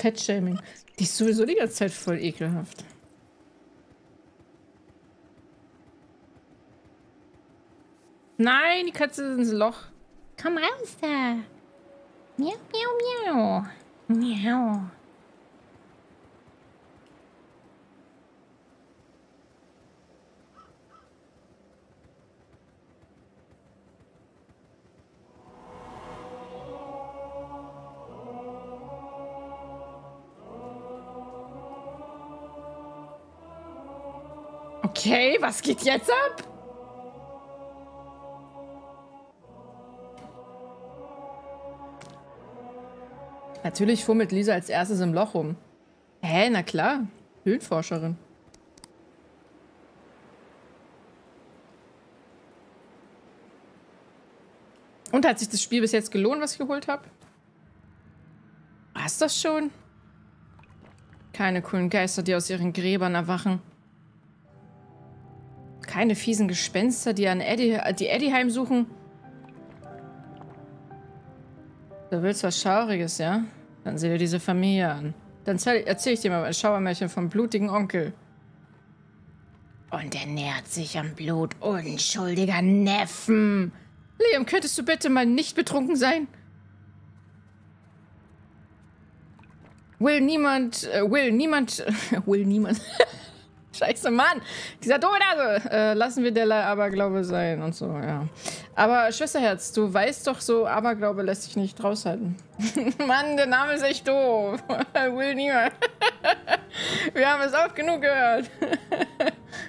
Fettshaming. Die ist sowieso die ganze Zeit voll ekelhaft. Nein, die Katze ist ins Loch. Komm raus da. Miau, miau, miau. Miau. Okay, was geht jetzt ab? Natürlich fummelt Lisa als erstes im Loch rum. Hä, na klar. Höhlenforscherin. Und hat sich das Spiel bis jetzt gelohnt, was ich geholt habe? War's das schon? Keine coolen Geister, die aus ihren Gräbern erwachen. Keine fiesen Gespenster, die an Eddie, die Eddie heimsuchen. Du willst was Schauriges, ja? Dann sieh dir diese Familie an. Dann erzähl ich dir mal ein Schauermärchen vom blutigen Onkel. Und er nährt sich am Blut unschuldiger Neffen. Liam, könntest du bitte mal nicht betrunken sein? Will niemand, äh, will niemand, will niemand, Scheiße, Mann. Dieser Domnase. Äh, lassen wir der Aberglaube sein und so, ja. Aber Schwesterherz, du weißt doch so, Aberglaube lässt sich nicht raushalten. Mann, der Name ist echt doof. Will niemand. wir haben es oft genug gehört.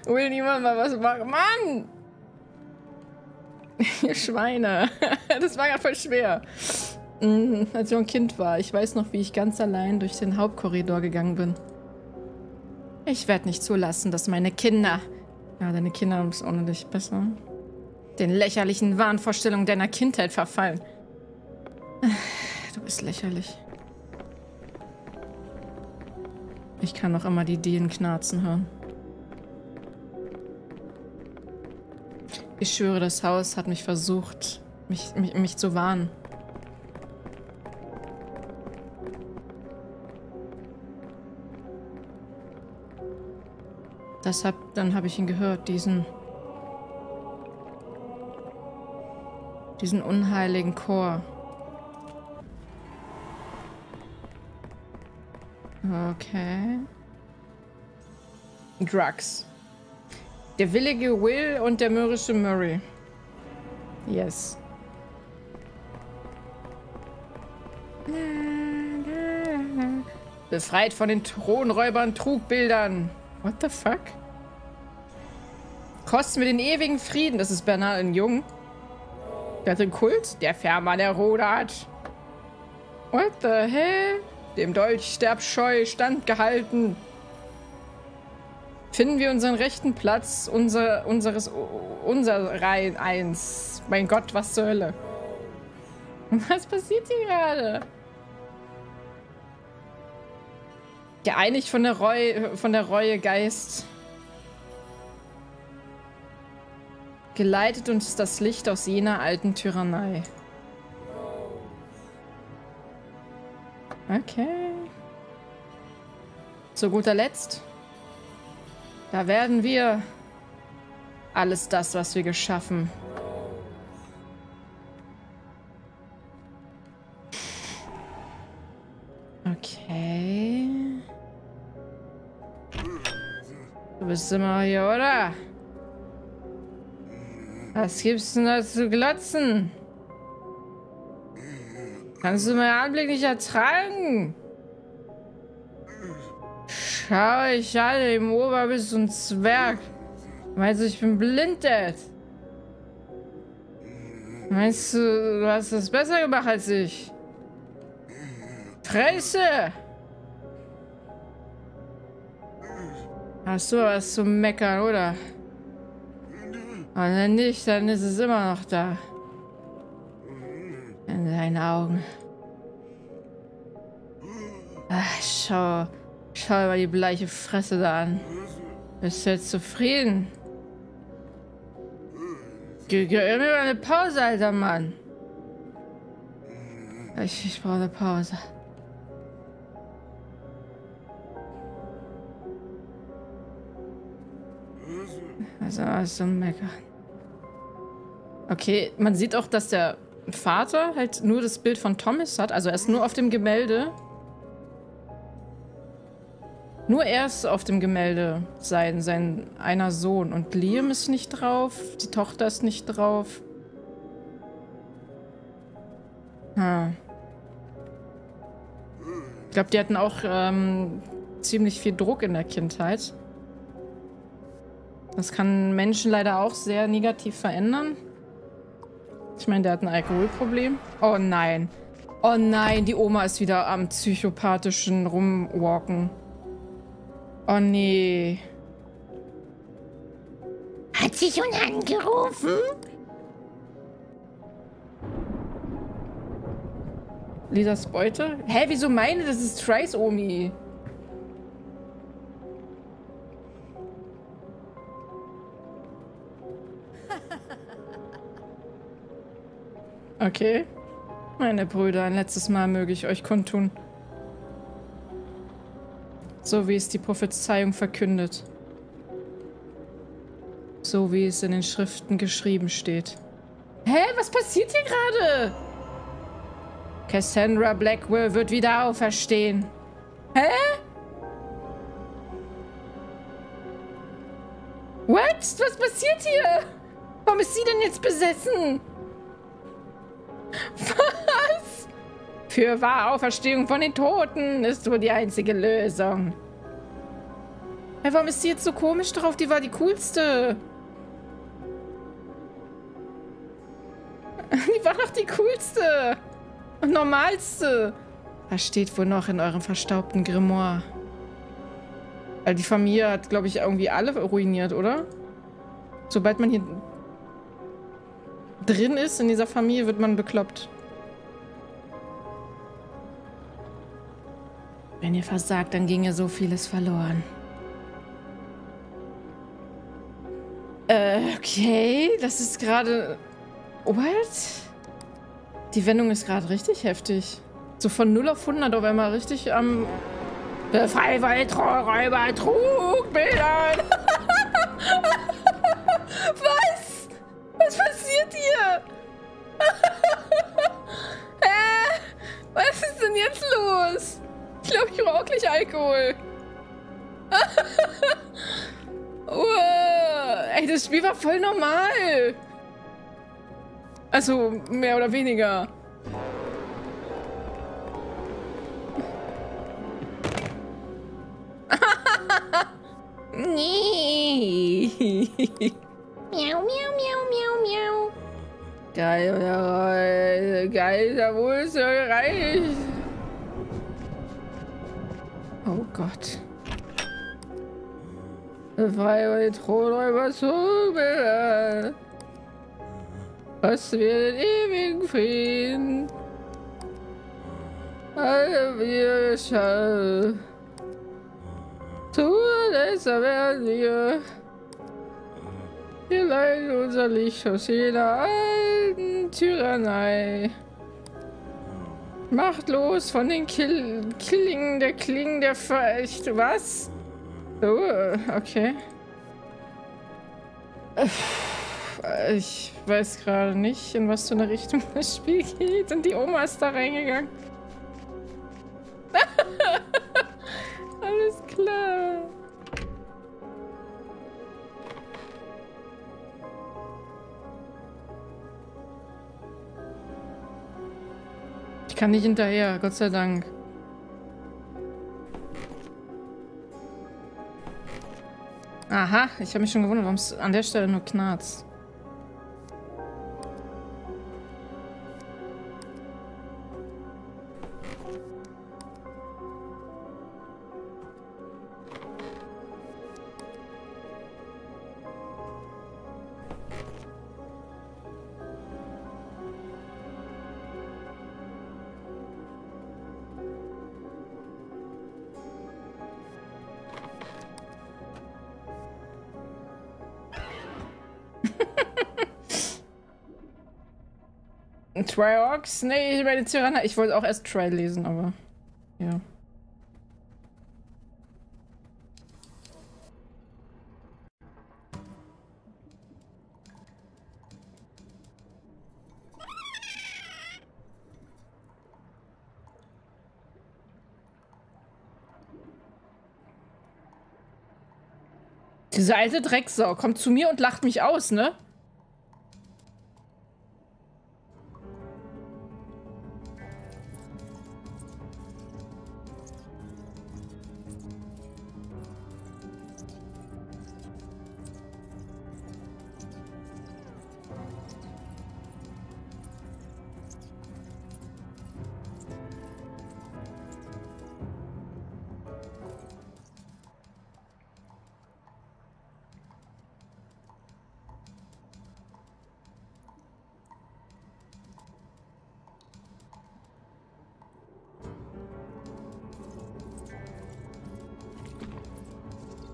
Will niemand mal was machen. Mann! Ihr Schweine. das war ja voll schwer. Mhm, als ich ein Kind war. Ich weiß noch, wie ich ganz allein durch den Hauptkorridor gegangen bin. Ich werde nicht zulassen, dass meine Kinder... Ja, deine Kinder haben es ohne dich besser. Den lächerlichen Wahnvorstellungen deiner Kindheit verfallen. Du bist lächerlich. Ich kann noch immer die Dien knarzen hören. Ich schwöre, das Haus hat mich versucht, mich, mich, mich zu warnen. Deshalb, dann habe ich ihn gehört, diesen... Diesen unheiligen Chor. Okay. Drugs. Der willige Will und der mürrische Murray. Yes. Befreit von den Thronräubern, Trugbildern. What the fuck? Kosten wir den ewigen Frieden. Das ist Bernard in Jung. Der hat den Kult. Der Fährmann, der rudert. What the hell? Dem Dolch sterbscheu standgehalten. Finden wir unseren rechten Platz, unser, unseres, unser Reihen 1. Mein Gott, was zur Hölle? Was passiert hier gerade? Eigentlich von der Reue, von der Reue Geist. Geleitet uns das Licht aus jener alten Tyrannei. Okay. Zu guter Letzt. Da werden wir alles das, was wir geschaffen. Okay. Du bist immer hier, oder? Was gibt's denn da zu glotzen? Kannst du meinen Anblick nicht ertragen? Schau ich alle im Ober bist ein Zwerg. Meinst du, ich bin blind, Dad? Meinst du, du hast das besser gemacht als ich? Fresse! Hast du was zu meckern, oder? Und wenn nicht, dann ist es immer noch da. In deinen Augen. Ach, schau. Schau mal die bleiche Fresse da an. Bist du jetzt zufrieden? Gib mir eine Pause, alter Mann. Ich, ich brauche eine Pause. Also, also meckern. Okay, man sieht auch, dass der Vater halt nur das Bild von Thomas hat. Also er ist nur auf dem Gemälde. Nur er ist auf dem Gemälde, sein, sein einer Sohn. Und Liam ist nicht drauf, die Tochter ist nicht drauf. Hm. Ich glaube, die hatten auch ähm, ziemlich viel Druck in der Kindheit. Das kann Menschen leider auch sehr negativ verändern. Ich meine, der hat ein Alkoholproblem. Oh nein. Oh nein, die Oma ist wieder am psychopathischen Rumwalken. Oh nee. Hat sie schon angerufen? Lisas Beute? Hä, wieso meine? Das ist Trice Omi. Okay. Meine Brüder, ein letztes Mal möge ich euch kundtun. So wie es die Prophezeiung verkündet. So wie es in den Schriften geschrieben steht. Hä? Was passiert hier gerade? Cassandra Blackwell wird wieder auferstehen. Hä? What? Was passiert hier? Warum ist sie denn jetzt besessen? Für Auferstehung von den Toten ist wohl die einzige Lösung. Hey, warum ist sie jetzt so komisch drauf? Die war die coolste. Die war doch die coolste. Und normalste. Was steht wohl noch in eurem verstaubten Grimoire? Weil die Familie hat, glaube ich, irgendwie alle ruiniert, oder? Sobald man hier drin ist in dieser Familie, wird man bekloppt. Wenn ihr versagt, dann ginge so vieles verloren. Äh, okay, das ist gerade... What? Die Wendung ist gerade richtig heftig. So von 0 auf 100 auf einmal richtig am... Ähm, Freiwaldräuber Trugbildern. Was? Was glaube, ich brauche gleich Alkohol. wow. Ey, das Spiel war voll normal. Also, mehr oder weniger. nee. miau, miau, miau, miau, miau. Geil, geil, geil, da ist er gereicht. Oh Gott. Frei Thronräuber zu Was wir den ewigen Frieden. Alle wir schall. Tu deshalb werden wir. Wir leiden unser Licht aus jeder alten Tyrannei. Machtlos von den Kill Killingen der Klingen der Verächt. Was? Oh, okay. Ich weiß gerade nicht, in was für eine Richtung das Spiel geht. Und die Oma ist da reingegangen. Alles klar. Kann nicht hinterher, Gott sei Dank. Aha, ich habe mich schon gewundert, warum es an der Stelle nur knarzt. Triox? Nee, ich meine Tyranna. Ich wollte auch erst Try lesen, aber. Ja. Diese alte Drecksau kommt zu mir und lacht mich aus, ne?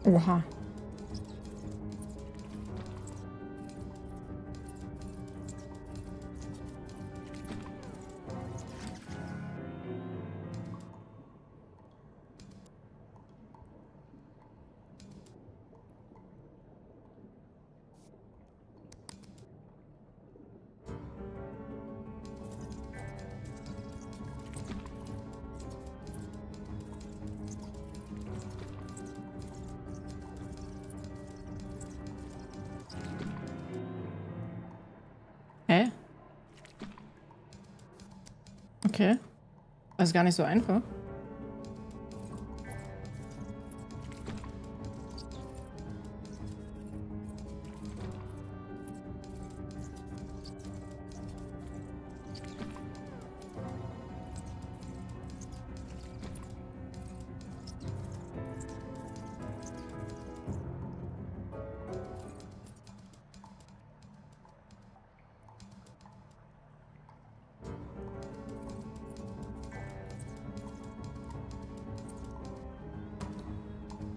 Oha. Hä? Okay. Das ist gar nicht so einfach.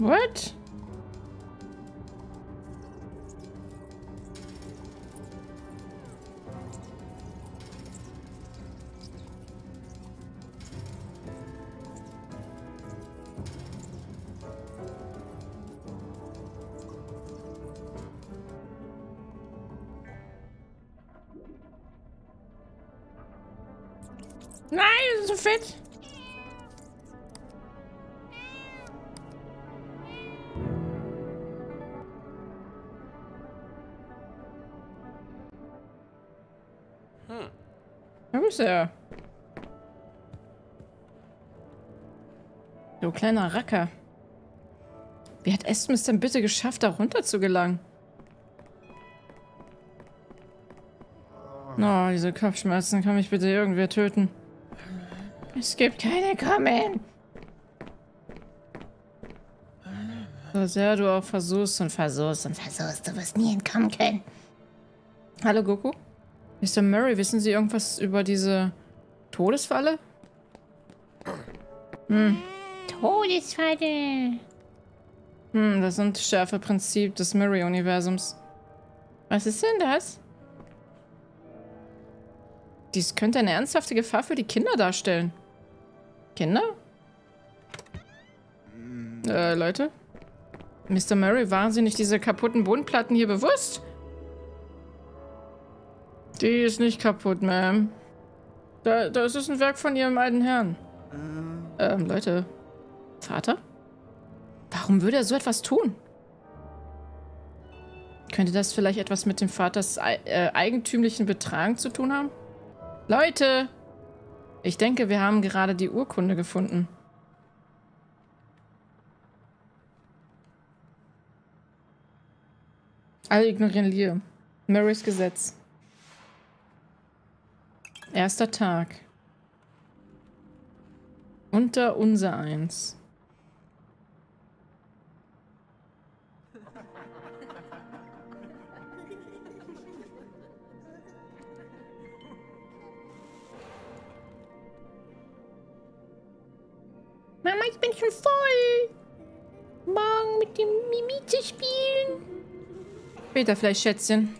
What? Nein, so fett. Er? Du kleiner Racker. Wie hat Esmus denn bitte geschafft, da runter zu gelangen? Oh, diese Kopfschmerzen. Kann mich bitte irgendwer töten? Es gibt keine Kommen. So sehr du auch versuchst und versuchst und Versuchst, du wirst nie entkommen können. Hallo Goku? Mr. Murray, wissen Sie irgendwas über diese Todesfalle? Todesfalle. Hm, das unschärfe Prinzip des Murray-Universums. Was ist denn das? Dies könnte eine ernsthafte Gefahr für die Kinder darstellen. Kinder? Äh, Leute? Mr. Murray, waren Sie nicht diese kaputten Bodenplatten hier bewusst? Die ist nicht kaputt, Ma'am. Da, das ist ein Werk von Ihrem alten Herrn. Ähm, Leute. Vater? Warum würde er so etwas tun? Könnte das vielleicht etwas mit dem Vaters äh, eigentümlichen Betragen zu tun haben? Leute! Ich denke, wir haben gerade die Urkunde gefunden. Alle ignorieren Lier. Marys Gesetz. Erster Tag. Unter unser eins. Mama, ich bin schon voll. Morgen mit dem Mimi zu spielen. Später vielleicht, Schätzchen.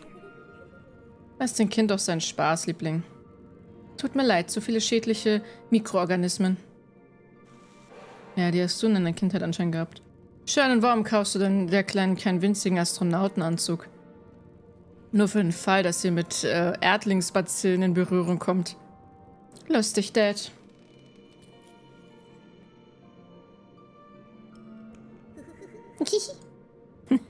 Lass den Kind doch seinen Spaß, Liebling. Tut mir leid, zu viele schädliche Mikroorganismen. Ja, die hast du in deiner Kindheit anscheinend gehabt. Schön, und warum kaufst du denn der Kleinen keinen winzigen Astronautenanzug? Nur für den Fall, dass sie mit äh, Erdlingsbazillen in Berührung kommt. Lustig, Dad.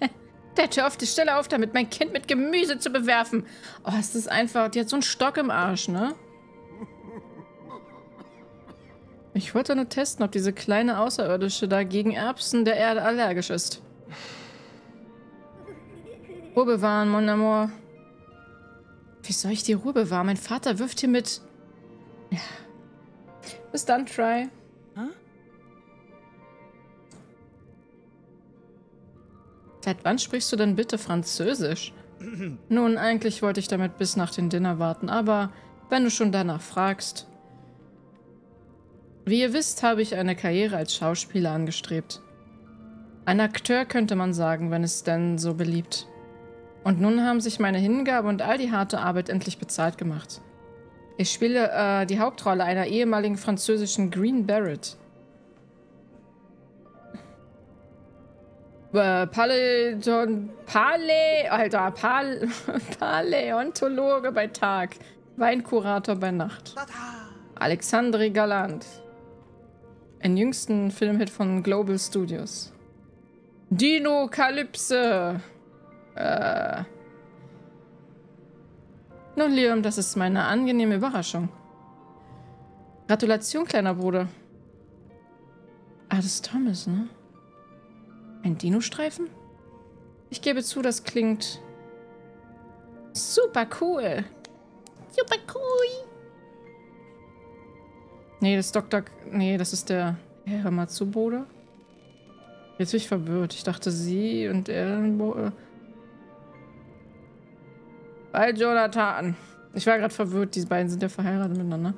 Bitte auf die Stelle auf damit, mein Kind mit Gemüse zu bewerfen. Oh, es ist einfach... Die hat so einen Stock im Arsch, ne? Ich wollte nur testen, ob diese kleine Außerirdische da gegen Erbsen der Erde allergisch ist. Ruhe bewahren, mon amour. Wie soll ich die Ruhe bewahren? Mein Vater wirft hier mit... Ja. Bis dann, Try. Huh? Seit wann sprichst du denn bitte Französisch? Nun, eigentlich wollte ich damit bis nach den Dinner warten, aber wenn du schon danach fragst... Wie ihr wisst, habe ich eine Karriere als Schauspieler angestrebt. Ein Akteur könnte man sagen, wenn es denn so beliebt. Und nun haben sich meine Hingabe und all die harte Arbeit endlich bezahlt gemacht. Ich spiele äh, die Hauptrolle einer ehemaligen französischen Green Barrett. Äh. Palä... Alter, Pal Paläontologe bei Tag. Weinkurator bei Nacht. Alexandre Galant. Ein jüngsten Filmhit von Global Studios. Dino Kalypse. Äh. Nun, Liam, das ist meine angenehme Überraschung. Gratulation, kleiner Bruder. Ah, das ist Thomas, ne? Ein Dino-Streifen? Ich gebe zu, das klingt super cool. Super cool. Nee, das ist Dr. Nee, das ist der Herr Matsuboda. Jetzt bin ich verwirrt. Ich dachte, sie und er... Äh, bei Jonathan. Ich war gerade verwirrt. Die beiden sind ja verheiratet miteinander.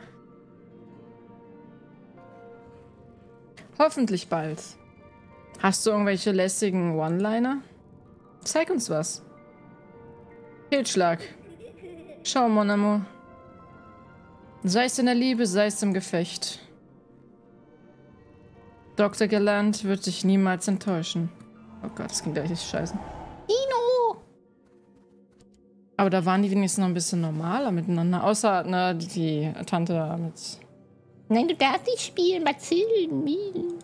Hoffentlich bald. Hast du irgendwelche lässigen One-Liner? Zeig uns was. Fehlschlag. Schau, mon amour. Sei es in der Liebe, sei es im Gefecht. Dr. Galant wird dich niemals enttäuschen. Oh Gott, das klingt gleich scheiße. Dino! Aber da waren die wenigstens noch ein bisschen normaler miteinander. Außer, ne, die Tante da mit... Nein, du darfst nicht spielen, Bazillen.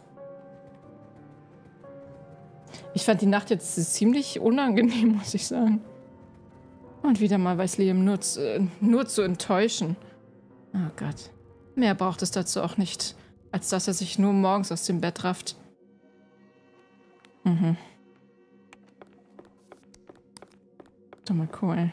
Ich fand die Nacht jetzt ziemlich unangenehm, muss ich sagen. Und wieder mal weiß Liam nur zu, nur zu enttäuschen. Oh Gott. Mehr braucht es dazu auch nicht, als dass er sich nur morgens aus dem Bett rafft. Mhm. Doch mal cool.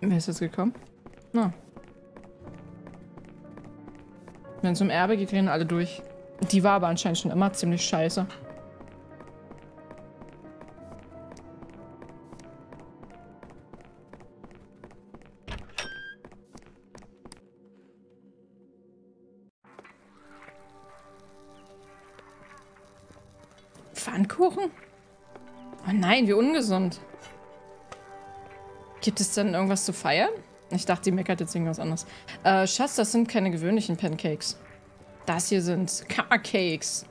Wer ist jetzt gekommen? Na. Oh. Wenn es um Erbe geht, rennen alle durch. Die war aber anscheinend schon immer ziemlich scheiße. Pfannkuchen? Oh nein, wie ungesund. Gibt es denn irgendwas zu feiern? Ich dachte, die meckert jetzt irgendwas anderes. Äh, Schatz, das sind keine gewöhnlichen Pancakes. Das hier sind Cakes.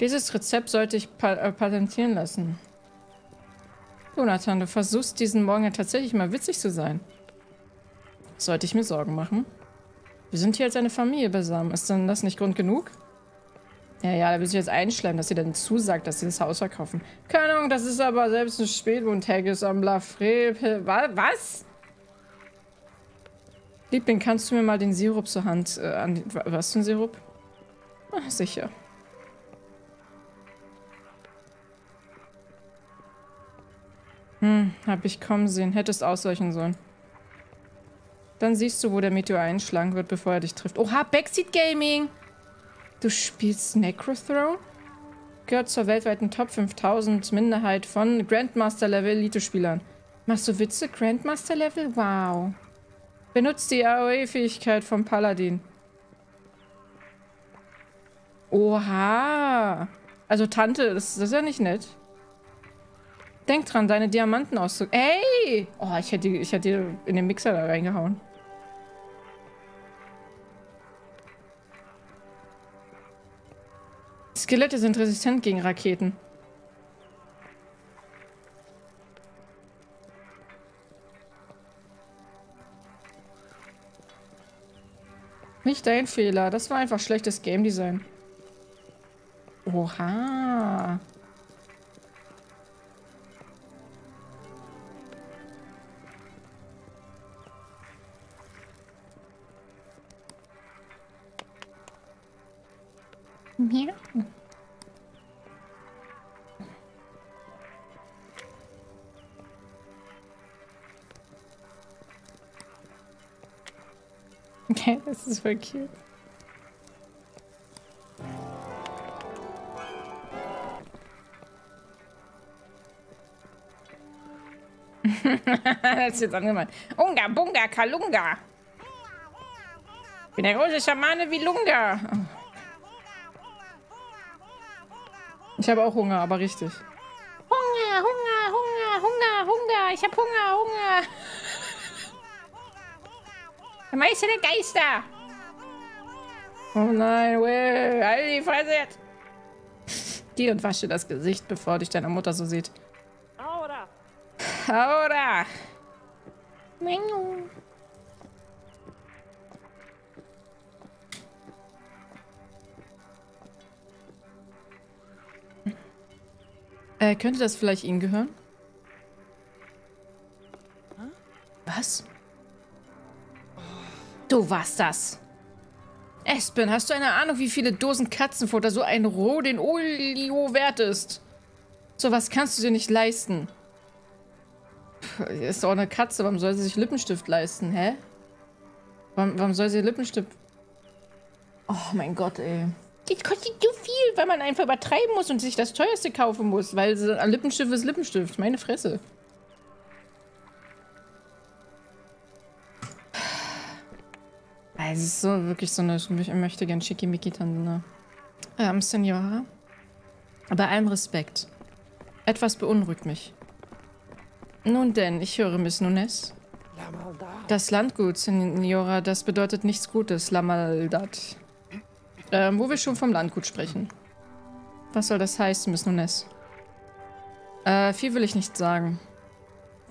Dieses Rezept sollte ich pa äh, patentieren lassen. Jonathan, du versuchst diesen Morgen ja tatsächlich mal witzig zu sein. Sollte ich mir Sorgen machen? Wir sind hier als eine Familie beisammen. Ist denn das nicht Grund genug? Ja, ja, da will ich jetzt einschleimen, dass sie dann zusagt, dass sie das Haus verkaufen. Keine Ahnung, das ist aber selbst ein Spätwohntag am La Was? Liebling, kannst du mir mal den Sirup zur Hand... Äh, an, was für ein Sirup? Ach, sicher. Hm, hab ich kommen sehen. Hättest ausweichen sollen. Dann siehst du, wo der Meteor einschlagen wird, bevor er dich trifft. Oha, Backseat Gaming! Du spielst Necrothrone? Gehört zur weltweiten Top 5000 Minderheit von Grandmaster-Level Elite-Spielern. Machst du Witze? Grandmaster-Level? Wow. Benutzt die AOE-Fähigkeit vom Paladin. Oha. Also Tante, das, das, ist ja nicht nett. Denk dran, deine Diamanten auszu... Ey! Oh, ich hätte, ich hätte in den Mixer da reingehauen. Skelette sind resistent gegen Raketen. Nicht dein Fehler. Das war einfach schlechtes Game Design. Oha. Miau. Okay, das ist voll cute. das ist jetzt angemeint. Unga, Bunga, Kalunga. Ich bin der große Schamane wie Lunga. Ich habe auch Hunger, aber richtig. Hunger, Hunger, Hunger, Hunger, Hunger. Ich hab Hunger, Hunger. Der Meister der Geister. Oh nein, Will. Halt die Fresse jetzt. Geh und wasche das Gesicht, bevor dich deine Mutter so sieht. Ahora. Ahora. Menno. Äh, könnte das vielleicht Ihnen gehören? Was? Du warst das. Espen, hast du eine Ahnung, wie viele Dosen Katzenfutter so ein Roh den Olio wert ist? Sowas kannst du dir nicht leisten. Puh, Ist doch eine Katze, warum soll sie sich Lippenstift leisten, hä? Warum, warum soll sie Lippenstift... Oh mein Gott, ey. Das kostet so viel, weil man einfach übertreiben muss und sich das teuerste kaufen muss, weil so ein Lippenstift ist Lippenstift. Meine Fresse. Es ist so wirklich so eine, ich möchte gern Schickimicki-Tante, ne? Ähm, Senora. Bei allem Respekt. Etwas beunruhigt mich. Nun denn, ich höre Miss Nunes. Das Landgut, Senora, das bedeutet nichts Gutes, La Maldad. Ähm, wo wir schon vom Landgut sprechen. Was soll das heißen, Miss Nunes? Äh, viel will ich nicht sagen.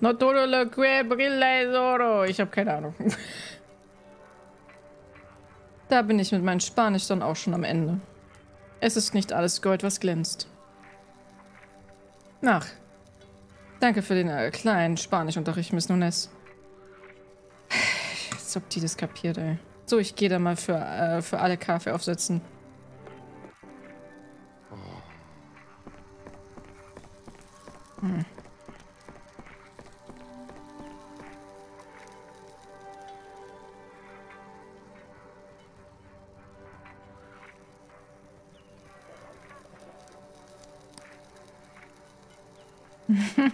No todo lo que brilla es oro. Ich habe keine Ahnung. da bin ich mit meinem Spanisch dann auch schon am Ende. Es ist nicht alles Gold, was glänzt. Ach. Danke für den äh, kleinen Spanischunterricht, Miss Nunes. Als ob die das kapiert, ey. So, ich gehe da mal für, äh, für alle Kaffee aufsetzen. Hm.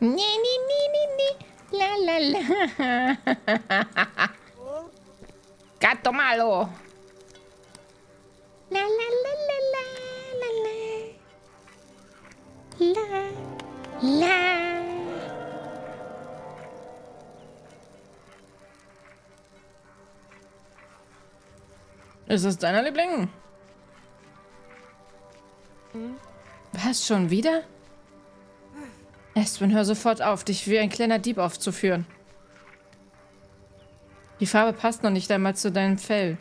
Nee, nee, nee, nee, nee. La, la, la. Ist es deiner Liebling? Was, schon wieder? Espen, hör sofort auf, dich wie ein kleiner Dieb aufzuführen. Die Farbe passt noch nicht einmal zu deinem Fell.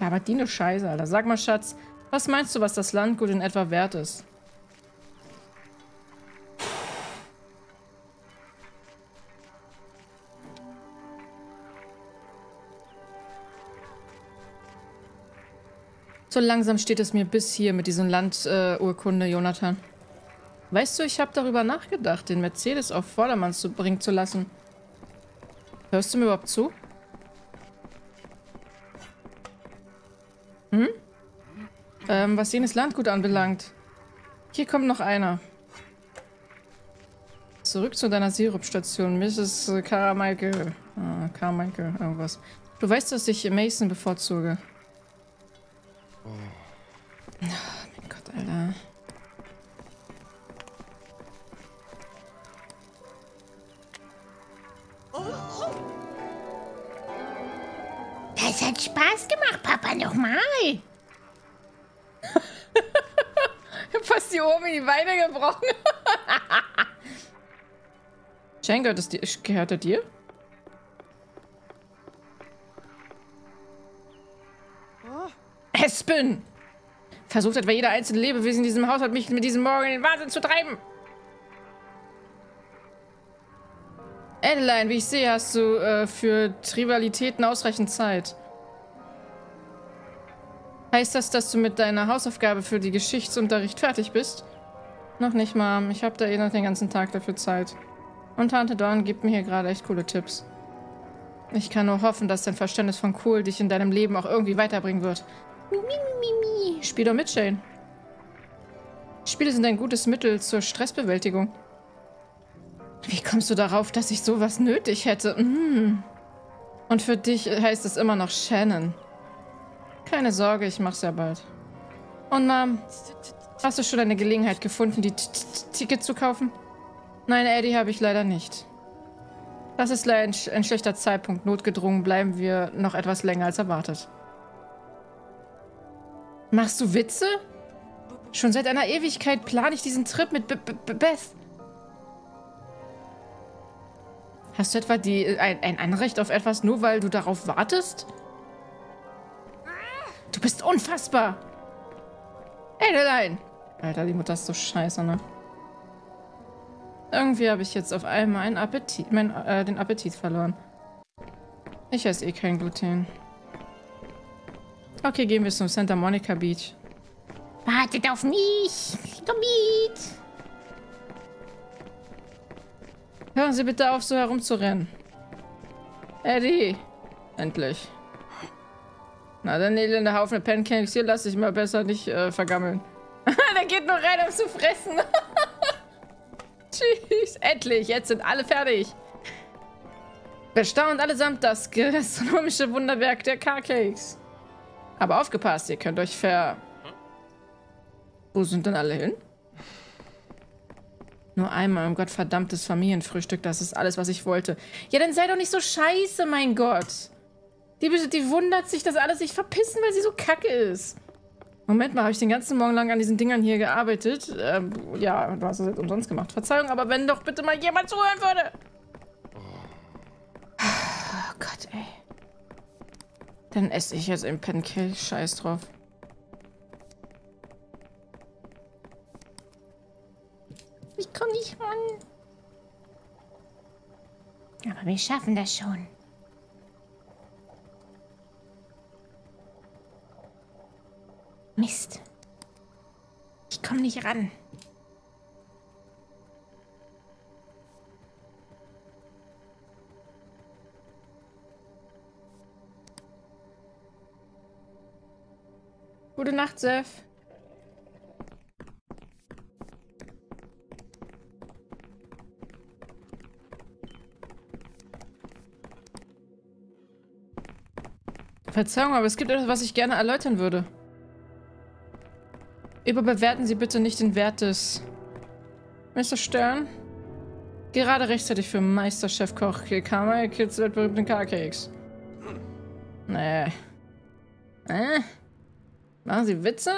Aber die ne Scheiße, Alter. Sag mal, Schatz, was meinst du, was das Landgut in etwa wert ist? So langsam steht es mir bis hier mit diesen Landurkunde, Jonathan. Weißt du, ich habe darüber nachgedacht, den Mercedes auf Vordermann zu bringen zu lassen. Hörst du mir überhaupt zu? Hm? Ähm, was jenes Landgut anbelangt. Hier kommt noch einer. Zurück zu deiner Sirupstation, Mrs. Carmichael. Ah, Carmichael, irgendwas. Du weißt, dass ich Mason bevorzuge. Das hat Spaß gemacht, Papa, nochmal. Ich hab fast die Omi die Beine gebrochen. Jane, gehört, es dir, gehört dir? Espen! Versucht etwa jeder einzelne Lebewesen in diesem Haus mich mit diesem Morgen in den Wahnsinn zu treiben. Adeline, wie ich sehe, hast du äh, für Trivialitäten ausreichend Zeit. Heißt das, dass du mit deiner Hausaufgabe für die Geschichtsunterricht fertig bist? Noch nicht, Mom. Ich habe da eh noch den ganzen Tag dafür Zeit. Und Tante Dawn gibt mir hier gerade echt coole Tipps. Ich kann nur hoffen, dass dein Verständnis von cool dich in deinem Leben auch irgendwie weiterbringen wird. Mi, mi, mi, mi. Spiel doch mit, Shane. Spiele sind ein gutes Mittel zur Stressbewältigung. Wie kommst du darauf, dass ich sowas nötig hätte? Mm. Und für dich heißt es immer noch Shannon. Keine Sorge, ich mach's ja bald. Und Mom, hast du schon eine Gelegenheit gefunden, die Ticket zu kaufen? Nein, Eddie habe ich leider nicht. Das ist leider ein, ein schlechter Zeitpunkt. Notgedrungen bleiben wir noch etwas länger als erwartet. Machst du Witze? Schon seit einer Ewigkeit plane ich diesen Trip mit B B Beth. Hast du etwa die, ein, ein Anrecht auf etwas, nur weil du darauf wartest? Du bist unfassbar! Adeline! Alter, die Mutter ist so scheiße, ne? Irgendwie habe ich jetzt auf einmal Appetit, mein, äh, den Appetit verloren. Ich esse eh kein Gluten. Okay, gehen wir zum Santa Monica Beach. Wartet auf mich! Komm mit! Hören Sie bitte auf, so herumzurennen. Eddie! Endlich. Na, dann elende Haufen Pancakes. Hier lasse ich mal besser nicht äh, vergammeln. Der geht nur rein, um zu fressen. Tschüss. Endlich. Jetzt sind alle fertig. Bestaunt allesamt das gastronomische Wunderwerk der Carcakes. Aber aufgepasst, ihr könnt euch ver... Wo sind denn alle hin? Nur einmal, um Gottverdammtes Familienfrühstück, das ist alles, was ich wollte. Ja, dann sei doch nicht so scheiße, mein Gott. Die, die wundert sich, dass alle sich verpissen, weil sie so kacke ist. Moment mal, habe ich den ganzen Morgen lang an diesen Dingern hier gearbeitet? Ähm, ja, du hast es jetzt umsonst gemacht. Verzeihung, aber wenn doch bitte mal jemand zuhören würde. Oh Gott, ey. Dann esse ich jetzt ein Pancake. Scheiß drauf. Ich komme nicht ran. Aber wir schaffen das schon. Nicht ran. Gute Nacht, Seth. Verzeihung, aber es gibt etwas, was ich gerne erläutern würde. Überbewerten Sie bitte nicht den Wert des... Mr. Stern? Gerade rechtzeitig für Meisterchefkoch kam er Kids weltberühmten Carcakes. Nee. Äh? Machen Sie Witze?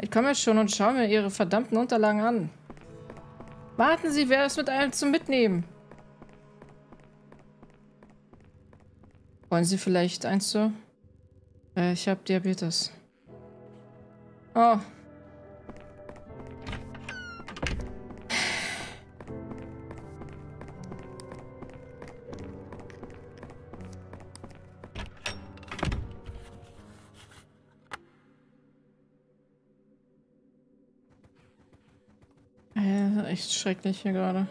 Ich komme jetzt schon und schaue mir Ihre verdammten Unterlagen an. Warten Sie, wer ist mit einem zum Mitnehmen? Wollen Sie vielleicht eins so? Äh, ich habe Diabetes. Oh. Echt schrecklich hier gerade.